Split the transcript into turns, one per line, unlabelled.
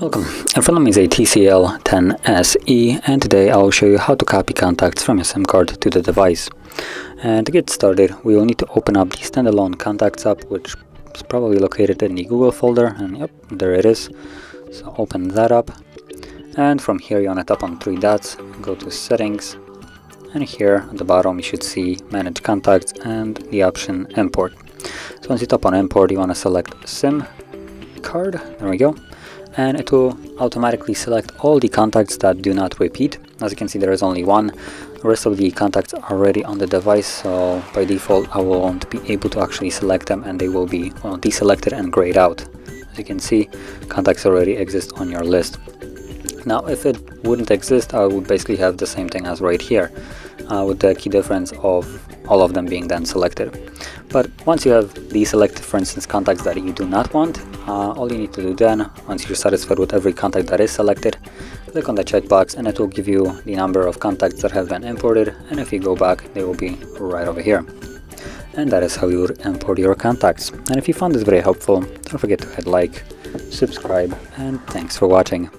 Welcome, in front of me is a TCL 10SE and today I will show you how to copy contacts from your SIM card to the device. And to get started we will need to open up the standalone contacts app which is probably located in the Google folder and yep, there it is. So open that up and from here you want to tap on three dots, go to settings and here at the bottom you should see manage contacts and the option import. So once you tap on import you want to select SIM card, there we go and it will automatically select all the contacts that do not repeat. As you can see there is only one, the rest of the contacts are already on the device so by default I won't be able to actually select them and they will be well, deselected and grayed out. As you can see contacts already exist on your list. Now if it wouldn't exist I would basically have the same thing as right here uh, with the key difference of all of them being then selected. But once you have deselected for instance contacts that you do not want, uh, all you need to do then, once you're satisfied with every contact that is selected, click on the checkbox and it will give you the number of contacts that have been imported and if you go back they will be right over here. And that is how you would import your contacts. And if you found this very helpful, don't forget to hit like, subscribe and thanks for watching.